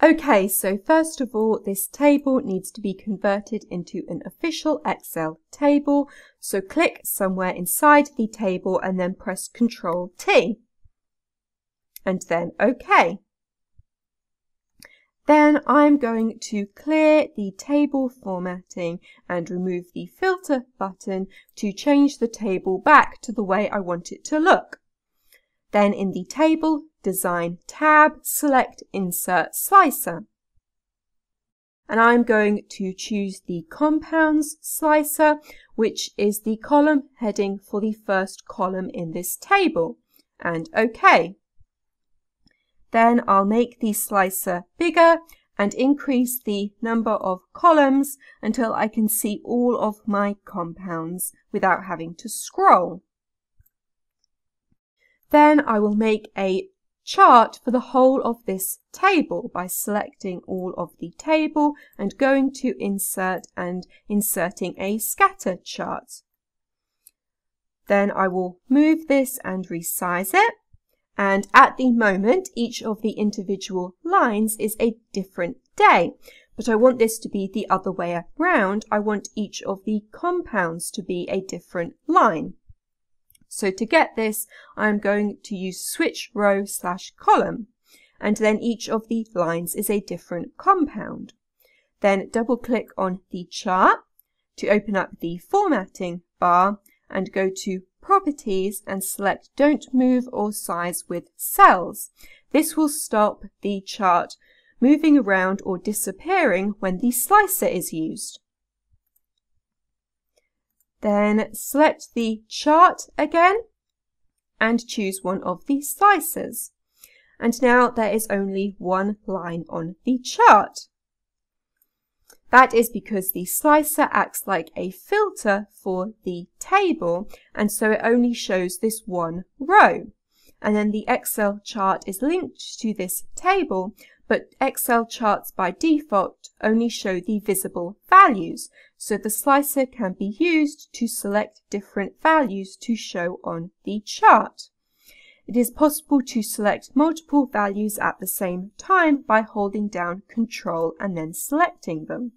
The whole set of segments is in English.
Okay, so first of all, this table needs to be converted into an official Excel table. So click somewhere inside the table and then press Control T. And then OK. Then I'm going to clear the table formatting and remove the filter button to change the table back to the way I want it to look. Then in the Table Design tab, select Insert Slicer. And I'm going to choose the Compounds slicer, which is the column heading for the first column in this table, and OK. Then I'll make the slicer bigger and increase the number of columns until I can see all of my compounds without having to scroll. Then I will make a chart for the whole of this table by selecting all of the table and going to insert and inserting a scatter chart. Then I will move this and resize it. And at the moment, each of the individual lines is a different day. But I want this to be the other way around. I want each of the compounds to be a different line. So to get this, I'm going to use switch row slash column, and then each of the lines is a different compound. Then double click on the chart to open up the formatting bar and go to properties and select don't move or size with cells. This will stop the chart moving around or disappearing when the slicer is used. Then select the chart again and choose one of the slices. And now there is only one line on the chart. That is because the slicer acts like a filter for the table and so it only shows this one row. And then the Excel chart is linked to this table but Excel charts by default only show the visible values, so the slicer can be used to select different values to show on the chart. It is possible to select multiple values at the same time by holding down Control and then selecting them.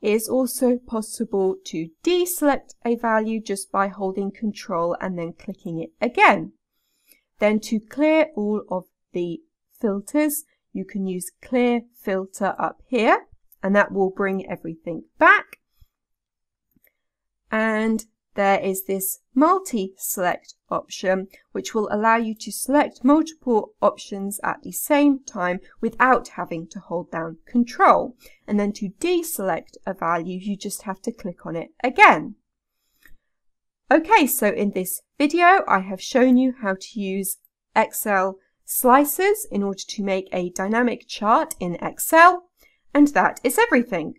It is also possible to deselect a value just by holding Control and then clicking it again. Then to clear all of the filters, you can use clear filter up here and that will bring everything back. And there is this multi-select option, which will allow you to select multiple options at the same time without having to hold down control. And then to deselect a value, you just have to click on it again. Okay, so in this video, I have shown you how to use Excel slicers in order to make a dynamic chart in Excel, and that is everything.